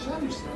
Жалишься?